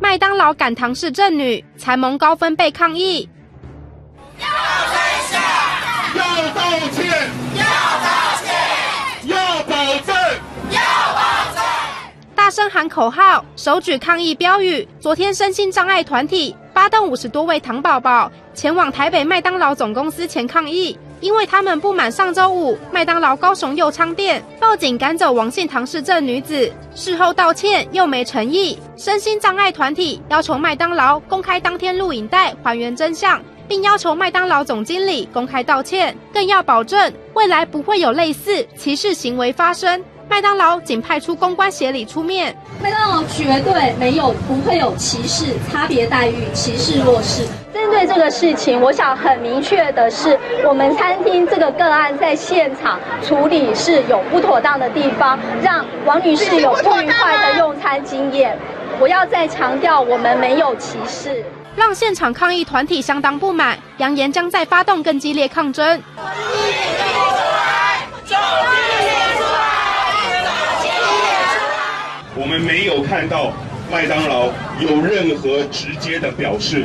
麦当劳赶唐氏症女，才蒙高分被抗议。要真相，要道歉，要道歉，要保证，要保证。大声喊口号，手举抗议标语。昨天，身心障碍团体发动五十多位糖宝宝前往台北麦当劳总公司前抗议。因为他们不满上周五麦当劳高雄右昌店报警赶走王姓唐氏镇女子，事后道歉又没诚意，身心障碍团体要求麦当劳公开当天录影带还原真相，并要求麦当劳总经理公开道歉，更要保证未来不会有类似歧视行为发生。麦当劳仅派出公关协理出面，麦当劳绝对没有不会有歧视、差别待遇、歧视弱势。针对这个事情，我想很明确的是，我们餐厅这个个案在现场处理是有不妥当的地方，让王女士有不愉快的用餐经验。我要再强调，我们没有歧视，让现场抗议团体相当不满，扬言将再发动更激烈抗争。我们没有看到麦当劳有任何直接的表示，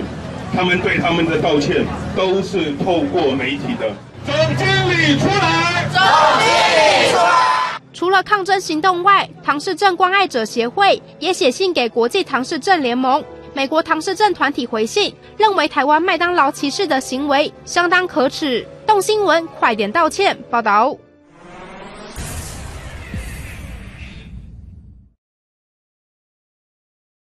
他们对他们的道歉都是透过媒体的。总经理出来！总经理出来！除了抗争行动外，唐氏症关爱者协会也写信给国际唐氏症联盟、美国唐氏症团体回信，认为台湾麦当劳歧视的行为相当可耻。动新闻快点道歉报道。